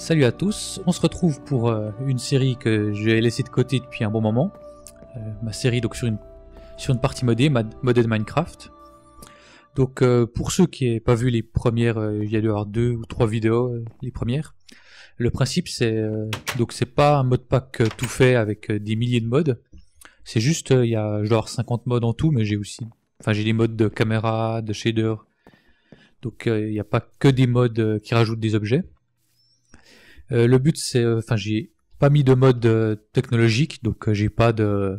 Salut à tous, on se retrouve pour euh, une série que j'ai laissée de côté depuis un bon moment. Euh, ma série donc sur une, partie modée, modée de Minecraft. Donc euh, pour ceux qui n'ont pas vu les premières, il y a dû avoir deux ou trois vidéos, les premières. Le principe c'est donc c'est pas un mode pack tout fait avec des milliers de modes. C'est juste il y a genre 50 modes en tout, mais j'ai aussi, enfin j'ai des modes de caméra, de shader. Donc il n'y a pas que des modes qui rajoutent des objets. Euh, le but c'est, euh, enfin j'ai pas mis de mode euh, technologique, donc j'ai pas de,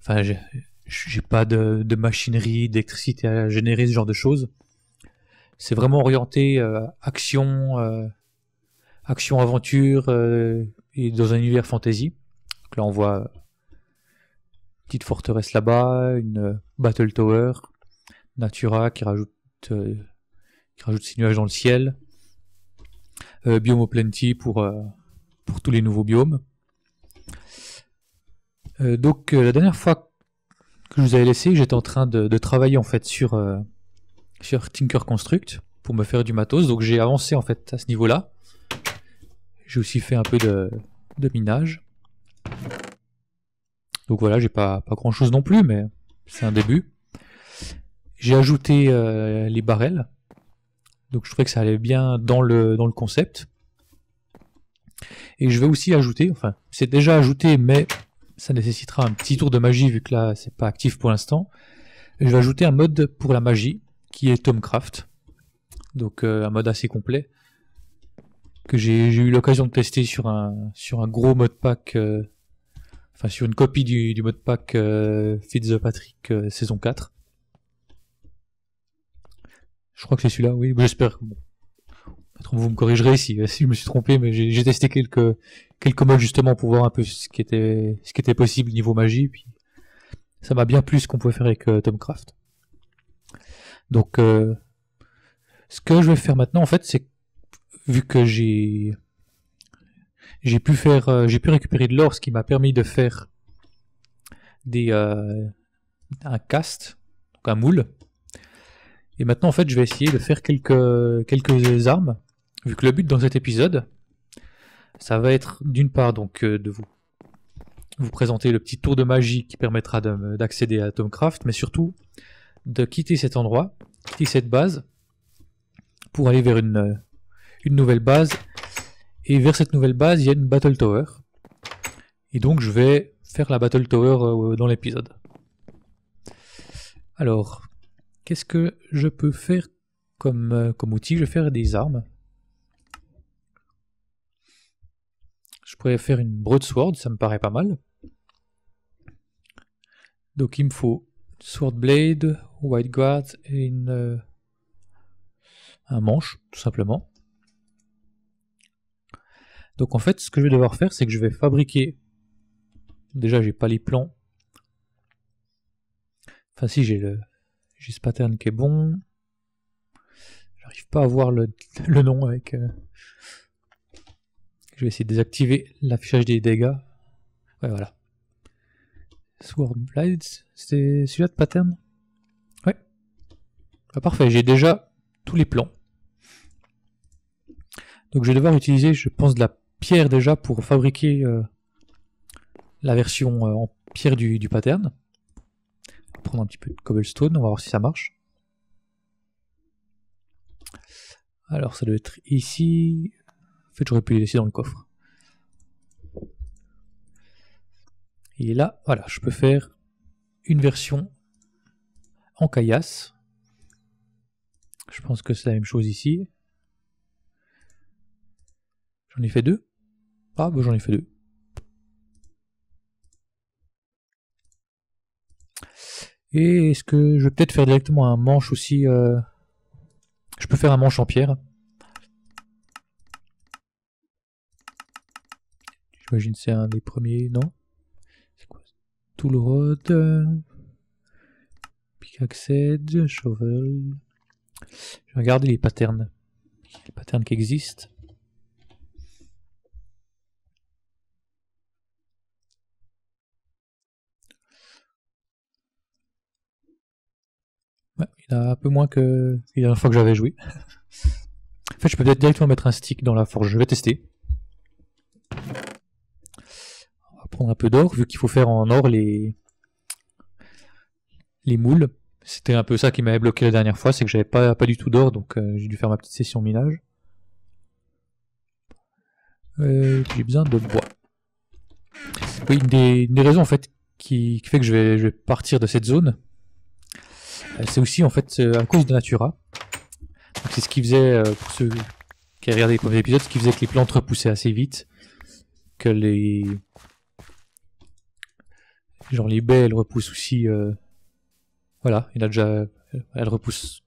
enfin j'ai pas de, machinerie, d'électricité à générer ce genre de choses. C'est vraiment orienté action, action aventure et dans un univers fantasy. Donc là on voit une petite forteresse là-bas, une battle tower, Natura qui rajoute qui rajoute ses nuages dans le ciel. Euh, biome plenty pour, euh, pour tous les nouveaux biomes. Euh, donc la dernière fois que je vous avais laissé, j'étais en train de, travailler en fait sur, sur Tinker Construct pour me faire du matos. Donc j'ai avancé en fait à ce niveau-là. J'ai aussi fait un peu de, de minage. Donc voilà, j'ai pas, pas grand chose non plus, mais c'est un début. J'ai ajouté les barrels. Donc je trouvais que ça allait bien dans le, dans le concept. Et je vais aussi ajouter, enfin c'est déjà ajouté mais ça nécessitera un petit tour de magie vu que là c'est pas actif pour l'instant. Je vais ajouter un mode pour la magie qui est Tomcraft. Donc euh, un mode assez complet que j'ai eu l'occasion de tester sur un, sur un gros mode pack, euh, enfin sur une copie du, du mode pack euh, Fitzpatrick saison 4. Je crois que c'est celui-là, oui. J'espère. Bon. Vous me corrigerez si, si je me suis trompé, mais j'ai testé quelques, quelques modes justement pour voir un peu ce qui était, ce qui était possible niveau magie. Puis ça m'a bien plu ce qu'on pouvait faire avec euh, Tomcraft. Donc, euh, ce que je vais faire maintenant, en fait, c'est vu que j'ai j'ai pu faire, euh, j'ai pu récupérer de l'or, ce qui m'a permis de faire des un cast, donc un moule. Et maintenant, en fait, je vais essayer de faire quelques, quelques armes, vu que le but dans cet épisode, ça va être d'une part donc euh, de vous vous présenter le petit tour de magie qui permettra d'accéder à Tomcraft, mais surtout de quitter cet endroit, quitter cette base, pour aller vers une, une nouvelle base. Et vers cette nouvelle base, il y a une Battle Tower. Et donc je vais faire la Battle Tower euh, dans l'épisode. Alors, Qu'est-ce que je peux faire comme, euh, comme outil? Je vais faire des armes. Je pourrais faire une broadsword, ça me paraît pas mal. Donc il me faut sword blade, white guard et une, euh, un manche, tout simplement. Donc en fait, ce que je vais devoir faire, c'est que je vais fabriquer. Déjà, j'ai pas les plans. Enfin, si j'ai le, j'ai ce pattern qui est bon. J'arrive pas à voir le, nom avec... Euh, je vais essayer de désactiver l'affichage des dégâts. Ouais, voilà. Sword Blades, c'était celui-là de pattern? Ouais. Ah, parfait, j'ai déjà tous les plans. Donc je vais devoir utiliser, je pense, de la pierre déjà pour fabriquer euh, la version euh, en pierre du, du pattern prendre un petit peu de cobblestone, on va voir si ça marche. Alors ça doit être ici. En fait j'aurais pu les laisser dans le coffre. Et là, voilà, je peux faire une version en caillasse. Je pense que c'est la même chose ici. J'en ai fait deux. Ah, bah j'en ai fait deux. Et est-ce que je vais peut-être faire directement un manche aussi euh, Je peux faire un manche en pierre. J'imagine c'est un des premiers, non? C'est quoi? Tool pickaxe shovel. Je vais regarder les patterns. Les patterns qui existent. Un peu moins que la dernière fois que j'avais joué. En fait, je peux peut-être directement mettre un stick dans la forge. Je vais tester. On va prendre un peu d'or, vu qu'il faut faire en or les les moules. C'était un peu ça qui m'avait bloqué la dernière fois, c'est que j'avais pas, pas du tout d'or, donc euh, j'ai dû faire ma petite session minage. Euh, j'ai besoin de bois. Oui, une des, raisons en fait qui, fait que je vais, je vais partir de cette zone, c'est aussi en fait à cause de Natura. C'est ce qui faisait, pour ceux qui regardé les premiers épisodes, ce qui faisait que les plantes repoussaient assez vite, que les... Genre les baies, elles repoussent aussi... Voilà, il a déjà... Elle repousse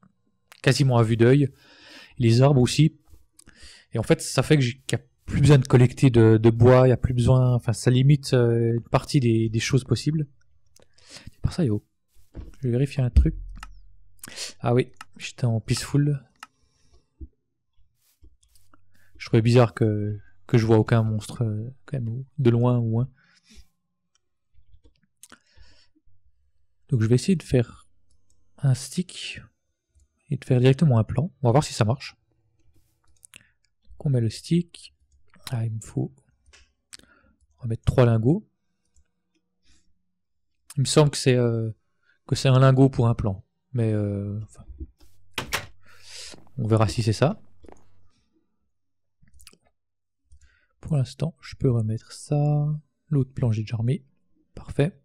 quasiment à vue d'œil. Les arbres aussi. Et en fait, ça fait que j'ai plus besoin de collecter de, bois, il n'y a plus besoin, enfin ça limite euh, une partie des, choses possibles. Par ça, yo. Je vais vérifier un truc. Ah oui, j'étais en peaceful. Je trouvais bizarre que, que je vois aucun monstre euh, quand de loin ou moins. Donc je vais essayer de faire un stick et de faire directement un plan. On va voir si ça marche. on met le stick. Ah, il me faut. On va mettre trois lingots. Il me semble que c'est euh, que c'est un lingot pour un plan, mais euh, on verra si c'est ça. Pour l'instant, je peux remettre ça. L'autre plan j'ai déjà remis. Parfait.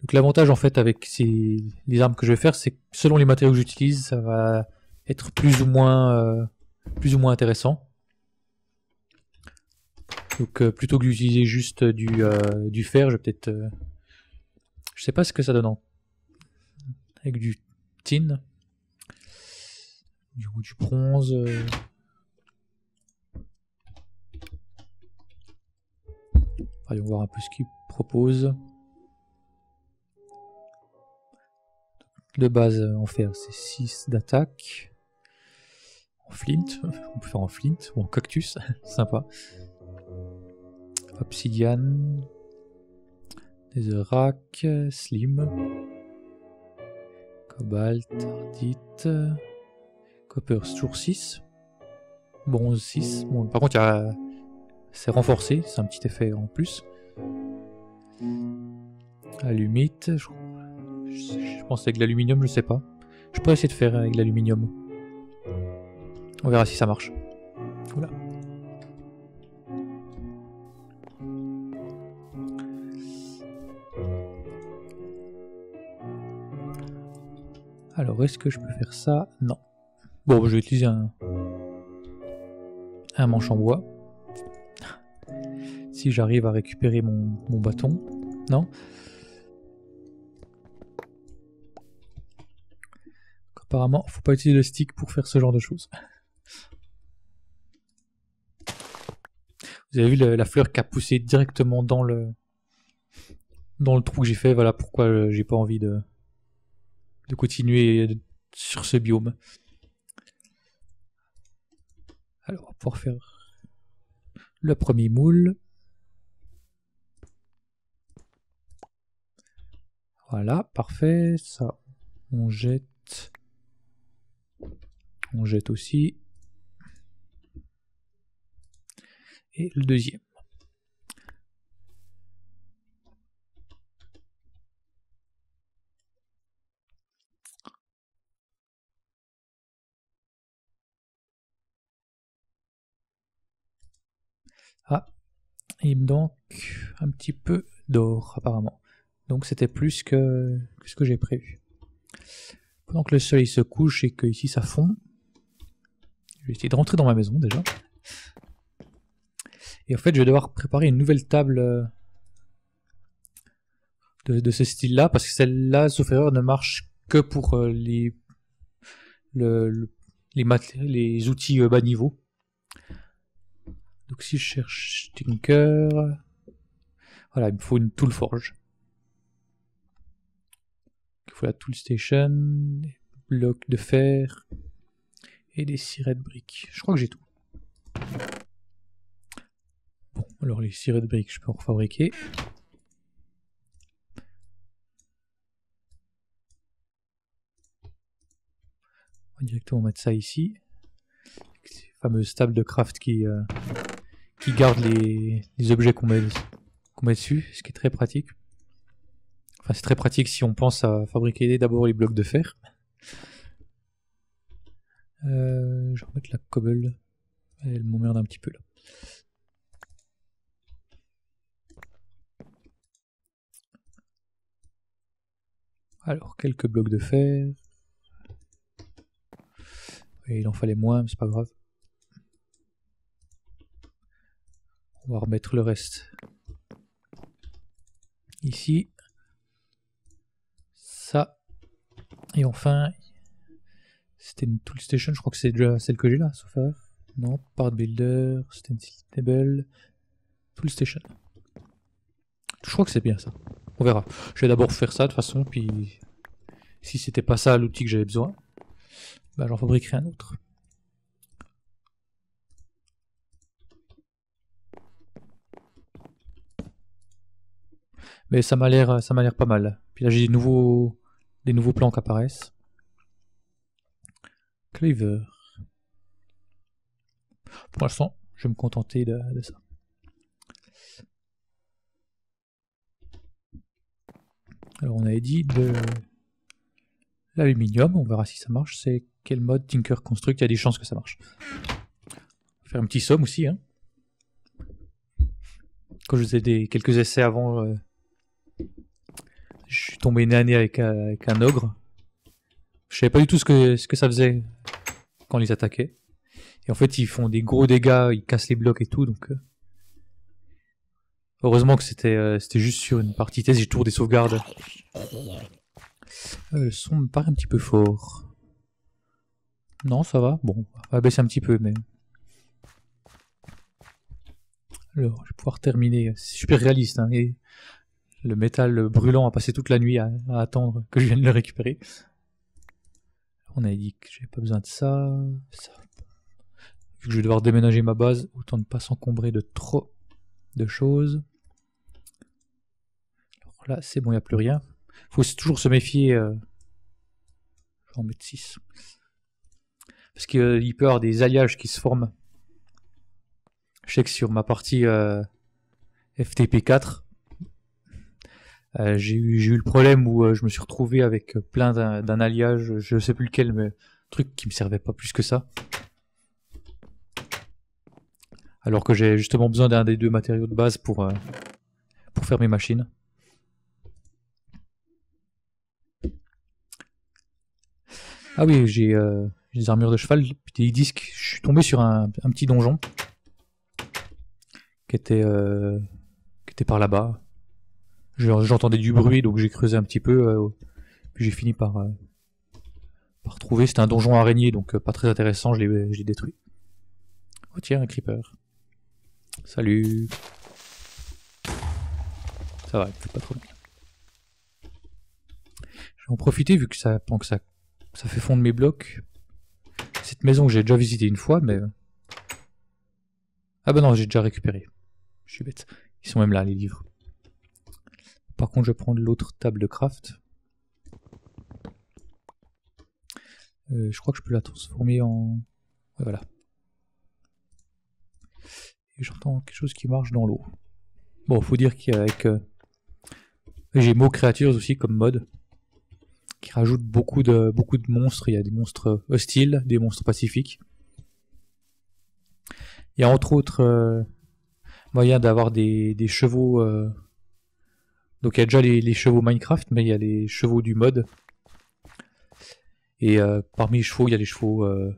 Donc l'avantage en fait avec ces, les armes que je vais faire, c'est que selon les matériaux que j'utilise, ça va être plus ou moins euh, plus ou moins intéressant. Donc euh, plutôt que d'utiliser juste du, du fer, je vais peut-être... je sais pas ce que ça donne avec du tin. Du, du bronze. On va voir un peu ce qu'il propose. De base, en fer, c'est 6 d'attaque. En flint, on peut faire en flint ou en cactus, sympa. Obsidian. Netherrack, slim. Cobalt, ardite. Copper, toujours 6. Bronze 6. Bon, par contre, c'est renforcé, c'est un petit effet en plus. Alumite, je je pense avec l'aluminium, je sais pas. Je pourrais essayer de faire avec l'aluminium. On verra si ça marche. Alors, est-ce que je peux faire ça? Non. Bon, je vais utiliser un, un manche en bois. si j'arrive à récupérer mon, bâton. Non? Apparemment, faut pas utiliser le stick pour faire ce genre de choses. Vous avez vu la fleur qui a poussé directement dans le dans le trou que j'ai fait? Voilà pourquoi euh, j'ai pas envie de de continuer sur ce biome. Alors, pouvoir faire le premier moule. Voilà, parfait. Ça, on jette. On jette aussi. Et le deuxième. Ah, il me manque un petit peu d'or apparemment. Donc c'était plus que, ce que j'ai prévu. Pendant que le soleil se couche et que ici ça fond, je vais essayer de rentrer dans ma maison déjà. Et en fait, je vais devoir préparer une nouvelle table euh, de, ce style-là, parce que celle-là, sauf erreur, ne marche que pour euh, les, les, outils euh, bas niveau. Donc si je cherche Tinker, voilà, il me faut une tool forge. Il faut la tool station, bloc de fer, et des cirés de briques. Je crois que j'ai tout. Bon, alors les cirés de briques, je peux en refabriquer. va directement mettre ça ici. Ces fameuses tables de craft qui, euh, qui gardent les, objets qu'on met, qu'on met dessus, ce qui est très pratique. Enfin, c'est très pratique si on pense à fabriquer d'abord les blocs de fer. Euh, je vais remettre la cobble. Elle m'emmerde un petit peu là. Alors, quelques blocs de fer. Il en fallait moins, mais c'est pas grave. On va remettre le reste ici. Ça. Et enfin, c'était une tool station, je crois que c'est déjà celle que j'ai là, sauf erreur. Non, part builder, stencil table, tool station. Je crois que c'est bien ça. On verra. Je vais d'abord faire ça de toute façon, puis si c'était pas ça l'outil que j'avais besoin, bah, j'en fabriquerai un autre. Mais ça m'a l'air ça m'a l'air pas mal. Puis là j'ai des nouveaux des nouveaux plans qui apparaissent. Cleaver. Pour l'instant, je vais me contenter de, ça. Alors on avait dit de l'aluminium, on verra si ça marche. C'est quel mode Tinker Construct Il y a des chances que ça marche. Faire un petit somme aussi. Hein. Quand je faisais des, quelques essais avant, euh, je suis tombé une année avec, euh, avec un ogre. Je savais pas du tout ce que, ce que ça faisait quand ils attaquaient. Et en fait, ils font des gros dégâts, ils cassent les blocs et tout, donc... Euh, heureusement que c'était euh, c'était juste sur une partie test, j'ai toujours des sauvegardes. Le son me paraît un petit peu fort. Non, ça va. Bon, on va baisser un petit peu, mais... Alors, je vais pouvoir terminer. C'est super réaliste, hein, le métal brûlant a passé toute la nuit à, attendre que je vienne le récupérer. On a dit que j'avais pas besoin de ça. Vu que je vais devoir déménager ma base, autant ne pas s'encombrer de trop de choses. Alors là, c'est bon, il n'y a plus rien. faut toujours se méfier. Euh... Je vais en mettre 6. Parce qu'il euh, peut y avoir des alliages qui se forment. Je sais que sur ma partie euh, FTP4, euh, j'ai eu, eu, le problème où euh, je me suis retrouvé avec plein d'un alliage, je sais plus lequel, mais truc qui me servait pas plus que ça. Alors que j'ai justement besoin d'un des deux matériaux de base pour, euh, pour faire mes machines. Ah oui, j'ai des armures de cheval, des disques. Je suis tombé sur un, un petit donjon qui était, qui était par là-bas. J'entendais du bruit, donc j'ai creusé un petit peu. Euh, puis j'ai fini par, euh, par trouver. C'était un donjon araignée, donc euh, pas très intéressant. Je l'ai détruit. Oh tiens, un creeper. Salut. Ça va, il pas trop bien. Je vais en profiter vu que ça, que ça, ça fait fondre mes blocs. Cette maison que j'ai déjà visitée une fois, mais... Ah bah non, j'ai déjà récupéré. Je suis bête. Ils sont même là, les livres. Par contre, je vais prendre l'autre table de craft. Euh, je crois que je peux la transformer en... Voilà. J'entends quelque chose qui marche dans l'eau. Bon, faut dire qu'avec... Euh... J'ai Mo Creatures aussi comme mode. Qui rajoute beaucoup de, monstres. Il y a des monstres hostiles, des monstres pacifiques. Il y a entre autres euh, moyen d'avoir des, chevaux donc il y a déjà les, chevaux Minecraft, mais il y a les chevaux du mode. Et euh, parmi les chevaux, il y a des chevaux... Euh,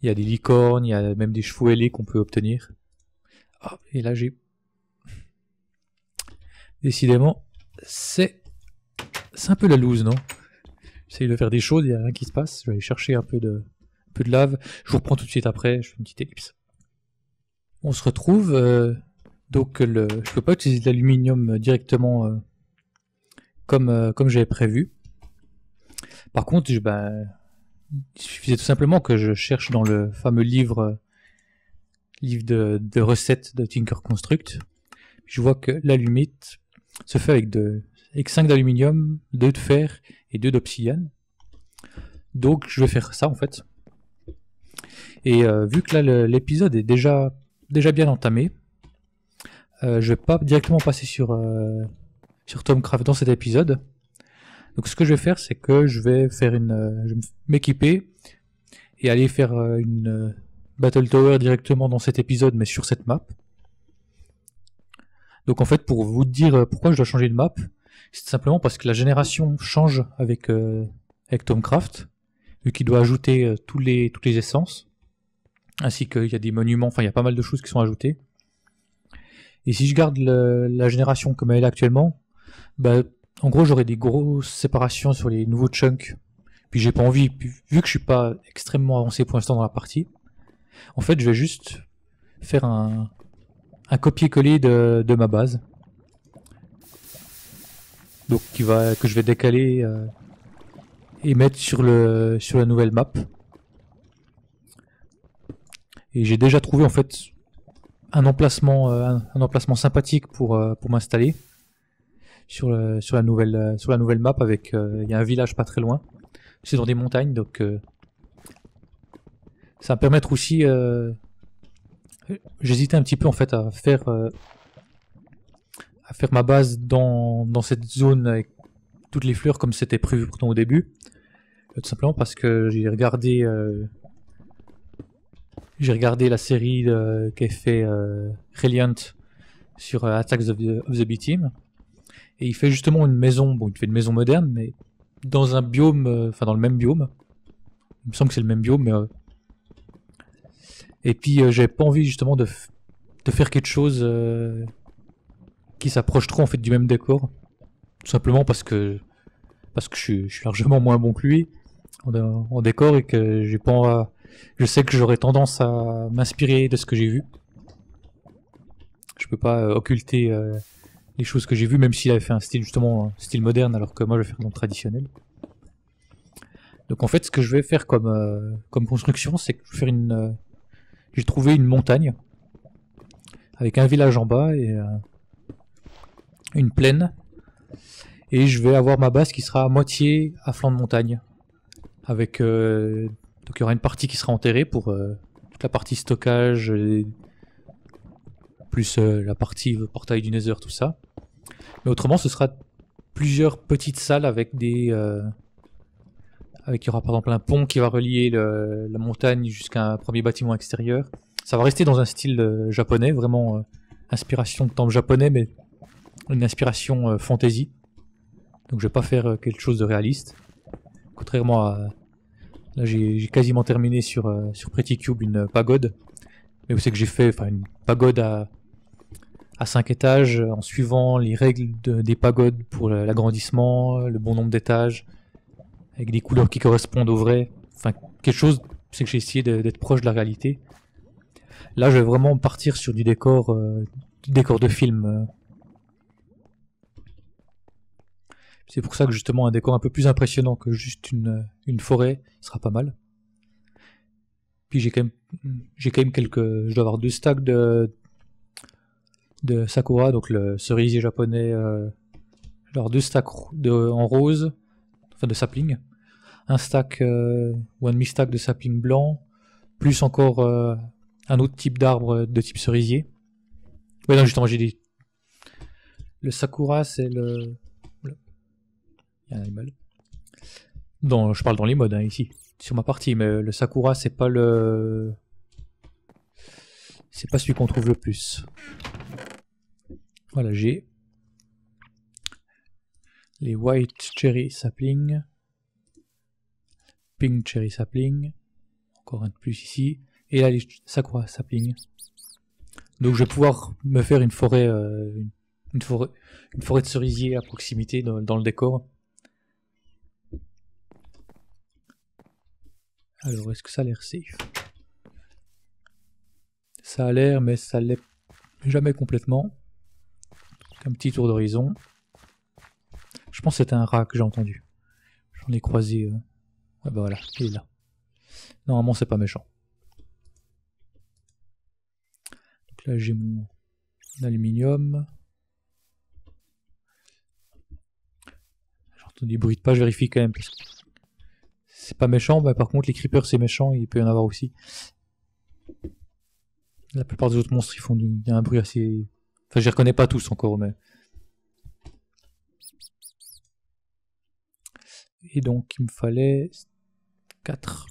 il y a des licornes, il y a même des chevaux ailés qu'on peut obtenir. Ah, et là j'ai... Décidément, c'est... C'est un peu la loose, non? J'essaye de faire des choses, il n'y a rien qui se passe. Je vais aller chercher un peu de, peu de lave. Je vous reprends tout de suite après, je fais une petite ellipse. On se retrouve... Euh, donc le, je peux pas utiliser de l'aluminium directement euh, comme, euh, comme j'avais prévu. Par contre, ben, il suffisait tout simplement que je cherche dans le fameux livre, euh, livre de, recettes de Tinker Construct. Je vois que l'allumite se fait avec, avec 5 d'aluminium, 2 de fer et 2 d'obsidienne. Donc je vais faire ça en fait. Et euh, vu que là l'épisode est déjà, déjà bien entamé, euh, je vais pas directement passer sur, euh, sur Tom Craft dans cet épisode. Donc ce que je vais faire, c'est que je vais faire une, je vais m'équiper et aller faire une Battle Tower directement dans cet épisode, mais sur cette map. Donc en fait, pour vous dire pourquoi je dois changer de map, c'est simplement parce que la génération change avec, avec Tomcraft, vu qu'il doit ajouter tous les, toutes les essences ainsi qu'il y a des monuments, enfin il y a pas mal de choses qui sont ajoutées. Et si je garde la génération comme elle est actuellement, bah, en gros j'aurai des grosses séparations sur les nouveaux chunks. Puis j'ai pas envie, vu que je suis pas extrêmement avancé pour l'instant dans la partie, en fait je vais juste faire un, un copier-coller de, de, ma base. Donc qui va, que je vais décaler euh, et mettre sur, le, sur la nouvelle map. Et j'ai déjà trouvé en fait un emplacement, euh, un, emplacement sympathique pour, euh, m'installer sur, sur, la nouvelle, euh, sur map avec il y a un village pas très loin. C'est dans des montagnes donc ça va me permettre aussi j'hésitais un petit peu en fait à faire à faire ma base dans, dans cette zone avec toutes les fleurs comme c'était prévu pourtant au début. Tout simplement parce que j'ai regardé j'ai regardé la série qu'a fait euh, Reliant sur euh, Attacks of the, B-Team. Et il fait justement une maison, bon, il fait une maison moderne, mais dans un biome, euh, enfin dans le même biome. Il me semble que c'est le même biome, mais. Et puis j'avais pas envie justement de, de faire quelque chose qui s'approche trop en fait du même décor. Tout simplement parce que parce que je suis, je suis largement moins bon que lui en, en décor et que j'ai pas je sais que j'aurais tendance à m'inspirer de ce que j'ai vu. Je peux pas euh, occulter euh, les choses que j'ai vues, même s'il avait fait un style justement style moderne, alors que moi je vais faire le traditionnel. Donc en fait, ce que je vais faire comme, euh, comme construction, c'est que je vais faire une. j'ai trouvé une montagne avec un village en bas et une plaine. Et je vais avoir ma base qui sera à moitié à flanc de montagne, avec donc il y aura une partie qui sera enterrée pour euh, toute la partie stockage, plus euh, la partie portail du Nether, tout ça. Mais autrement, ce sera plusieurs petites salles avec des... Euh, avec, il y aura par exemple un pont qui va relier la montagne jusqu'à un premier bâtiment extérieur. Ça va rester dans un style japonais, vraiment inspiration de temple japonais, mais une inspiration fantasy. Donc je vais pas faire quelque chose de réaliste. Contrairement à Là, j'ai quasiment terminé sur, euh, sur Pretty Cube une pagode. Mais vous savez que j'ai fait une pagode à, à 5 étages en suivant les règles des pagodes pour l'agrandissement, le bon nombre d'étages, avec des couleurs qui correspondent au vrai. Enfin, quelque chose, c'est que j'ai essayé d'être proche de la réalité. Là, je vais vraiment partir sur du décor, euh, du décor de film. Euh, C'est pour ça que justement un décor un peu plus impressionnant que juste une, une forêt sera pas mal. Puis j'ai quand même j'ai quand même quelques je dois avoir deux stacks de de sakura donc le cerisier japonais euh, alors deux stacks de, en rose enfin de sapling un stack euh, ou un demi stack de sapling blanc plus encore euh, un autre type d'arbre de type cerisier ouais non justement j'ai dit le sakura c'est le animal. je parle dans les modes hein, ici, sur ma partie, mais le Sakura c'est pas le. C'est pas celui qu'on trouve le plus. Voilà, j'ai les White Cherry Sapling, Pink Cherry Sapling, encore un de plus ici, et là les Sakura Sapling. Donc je vais pouvoir me faire une forêt, euh, une, forêt, une forêt de cerisier à proximité dans le décor. Alors, est-ce que ça a l'air safe? Ça a l'air, mais ça l'est jamais complètement. Un petit tour d'horizon. Je pense que c'était un rat que j'ai entendu. J'en ai croisé. Euh... Ouais, bah voilà, il est là. Normalement, c'est pas méchant. Donc là, j'ai mon aluminium. J'ai entendu des bruits de pas, je vérifie quand même. Pas méchant, mais par contre les creepers c'est méchant, il peut y en avoir aussi. La plupart des autres monstres ils font du... un bruit assez... Enfin je les reconnais pas tous encore, mais... Et donc il me fallait 4.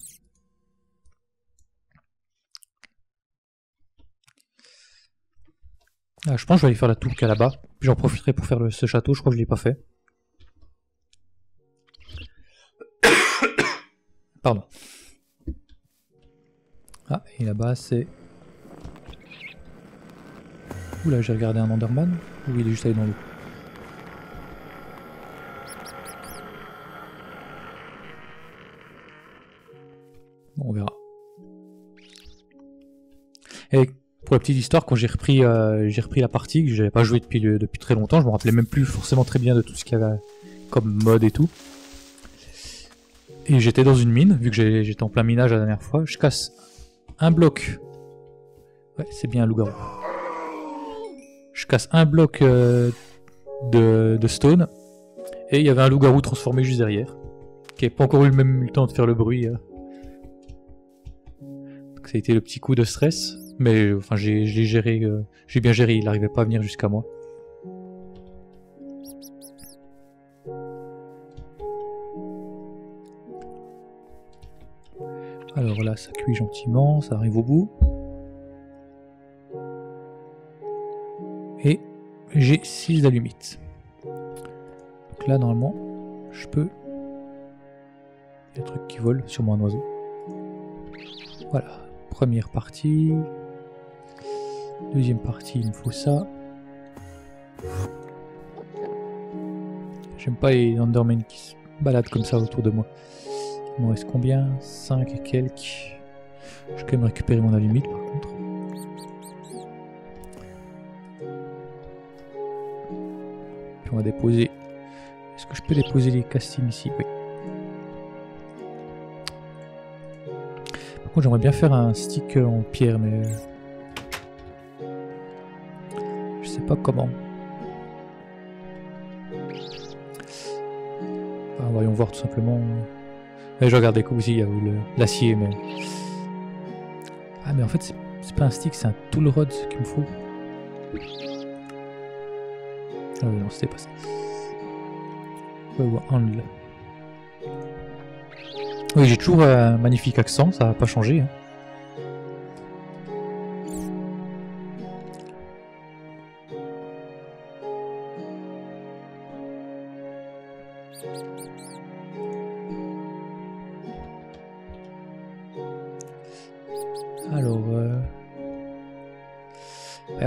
Ah, je pense que je vais aller faire la tour qu'il là-bas. J'en profiterai pour faire le, ce château, je crois que je l'ai pas fait. Pardon. Ah, et là-bas c'est... Oula, j'ai regardé un Enderman Ou il est juste allé dans l'eau Bon, on verra. Et pour la petite histoire, quand j'ai repris, euh, j'ai repris la partie, que j'avais pas joué depuis, depuis très longtemps, je me rappelais même plus forcément très bien de tout ce qu'il y avait comme mode et tout. Et j'étais dans une mine, vu que j'étais en plein minage la dernière fois. Je casse un bloc. Ouais, c'est bien un loup-garou. Je casse un bloc euh, de, stone. Et il y avait un loup-garou transformé juste derrière. Qui n'avait pas encore eu le même temps de faire le bruit. Euh. Ça a été le petit coup de stress. Mais enfin, j'ai géré, euh, j'ai bien géré, il n'arrivait pas à venir jusqu'à moi. Alors là, ça cuit gentiment, ça arrive au bout. Et j'ai 6 allumites. Donc là, normalement, je peux... Il y a un truc qui vole, sûrement un oiseau. Voilà, première partie. Deuxième partie, il me faut ça. J'aime pas les Endermen qui se baladent comme ça autour de moi. Il me reste combien? 5 et quelques. Je vais quand même récupérer mon allumite par contre. Puis on va déposer. Est-ce que je peux déposer les castings ici? Oui. Par contre j'aimerais bien faire un stick en pierre mais pas comment. voyons voir tout simplement. Je regardais comme aussi, il y a l'acier, mais. Ah, mais en fait, c'est pas un stick, c'est un tool rod qu'il me faut. Ah non, c'était pas ça. Oui, j'ai toujours un magnifique accent, ça va pas changé. Hein.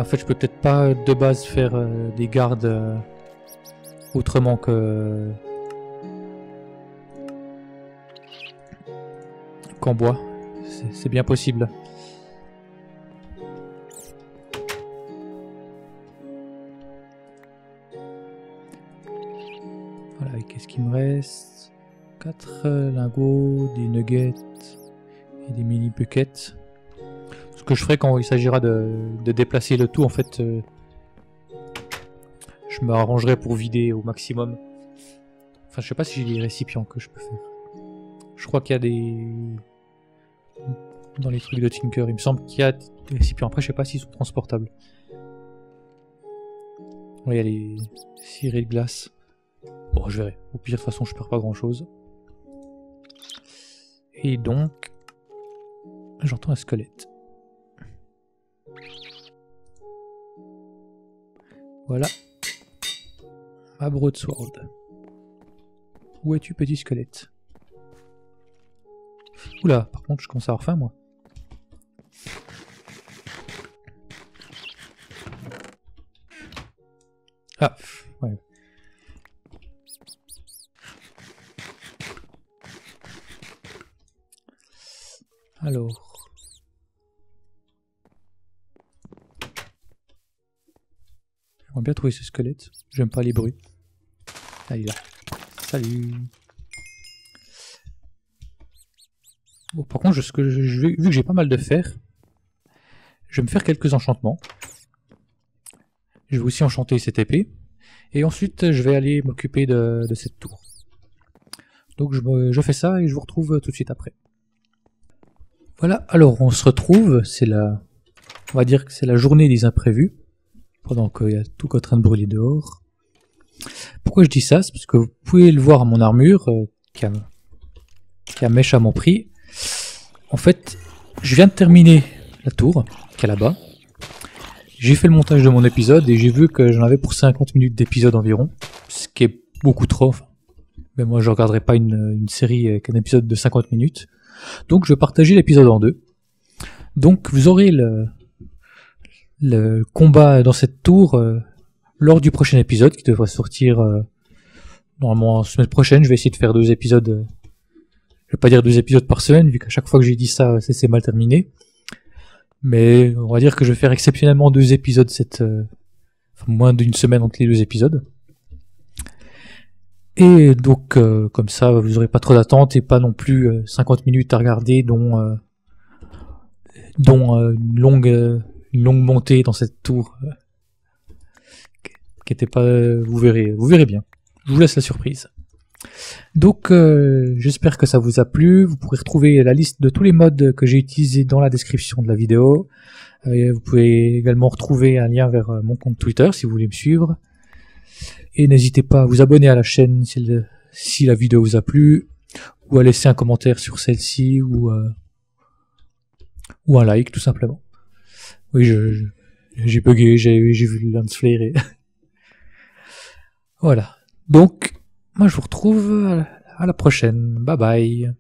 En fait, je peux peut-être pas de base faire euh, des gardes euh, autrement que qu'en bois. C'est bien possible. Voilà, qu'est-ce qu'il me reste? 4 lingots, des nuggets et des mini buckets que je ferai quand il s'agira de, déplacer le tout, en fait, euh, je m'arrangerai pour vider au maximum. Enfin, je sais pas si j'ai des récipients que je peux faire. Je crois qu'il y a des... Dans les trucs de Tinker, il me semble qu'il y a des récipients. Après, je sais pas s'ils sont transportables. Oui, il y a les cirés de glace. Bon, je verrai. Au pire, de toute façon, je perds pas grand-chose. Et donc... J'entends un squelette. Voilà. Ma broadsword. Où es-tu, petit squelette? Oula, par contre, je commence à avoir faim, moi. Ah, ouais. Alors... On va bien trouver ce squelette. J'aime pas les bruits. Allez là. Salut. Bon, par contre, vu que j'ai pas mal de fer, je vais me faire quelques enchantements. Je vais aussi enchanter cette épée. Et ensuite, je vais aller m'occuper de, cette tour. Donc je, je fais ça et je vous retrouve tout de suite après. Voilà, alors on se retrouve, c'est la, on va dire que c'est la journée des imprévus, pendant qu'il y a tout qui est en train de brûler dehors. Pourquoi je dis ça? C'est parce que vous pouvez le voir à mon armure, euh, qui, a, qui méchamment pris. En fait, je viens de terminer la tour, qui est là-bas. J'ai fait le montage de mon épisode et j'ai vu que j'en avais pour 50 minutes d'épisode environ, ce qui est beaucoup trop. Mais moi, je regarderai pas une, une série avec un épisode de 50 minutes. Donc, je vais partager l'épisode en deux. Donc, vous aurez le, le combat dans cette tour euh, lors du prochain épisode qui devrait sortir euh, normalement la semaine prochaine. Je vais essayer de faire deux épisodes. euh, je vais pas dire deux épisodes par semaine, vu qu'à chaque fois que j'ai dit ça, c'est c'est mal terminé. Mais on va dire que je vais faire exceptionnellement deux épisodes cette, euh, enfin, moins d'une semaine entre les deux épisodes. Et donc euh, comme ça, vous aurez pas trop d'attente et pas non plus euh, 50 minutes à regarder, dont euh, dont euh, une longue euh, une longue montée dans cette tour euh, qui était pas. euh, vous verrez, vous verrez bien. Je vous laisse la surprise. Donc euh, j'espère que ça vous a plu. Vous pourrez retrouver la liste de tous les modes que j'ai utilisés dans la description de la vidéo. Euh, vous pouvez également retrouver un lien vers euh, mon compte Twitter si vous voulez me suivre. Et n'hésitez pas à vous abonner à la chaîne si, si la vidéo vous a plu, ou à laisser un commentaire sur celle-ci, ou, euh, ou un like tout simplement. Oui, je, j'ai bugué, j'ai j'ai vu le lance flare et... voilà. Donc, moi je vous retrouve à la prochaine. Bye bye.